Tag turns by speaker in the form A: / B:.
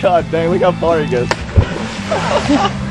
A: God dang, look how far he goes.